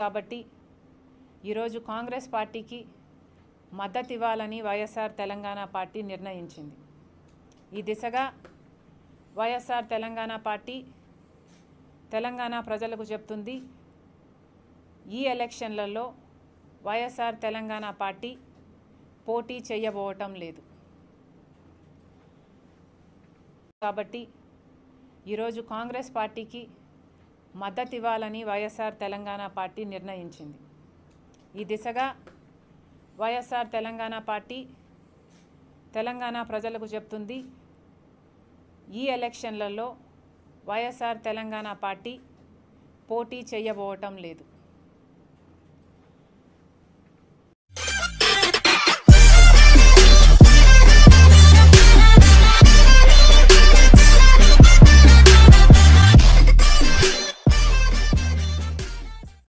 కాబట్టి ఈరోజు కాంగ్రెస్ పార్టీకి మద్దతు ఇవ్వాలని వైఎస్ఆర్ తెలంగాణ పార్టీ నిర్ణయించింది. ఈ దిశగా వైఎస్ఆర్ తెలంగాణ పార్టీ తెలంగాణ ప్రజలకు చెప్తుంది ఈ ఎలక్షన్లలో వైఎస్ఆర్ తెలంగాణ పార్టీ పోటీ చేయబోవటం లేదు. కాబట్టి ఈరోజు కాంగ్రెస్ పార్టీకి మద్దతు ఇవ్వాలని వైఎస్ఆర్ తెలంగాణ పార్టీ నిర్ణయించింది. ఈ దిశగా వైఎస్ఆర్ తెలంగాణ పార్టీ తెలంగాణ ప్రజలకు చెప్తుంది ఈ ఎలక్షన్లలో వైఎస్ఆర్ తెలంగాణ పార్టీ పోటీ చేయబోవటం లేదు.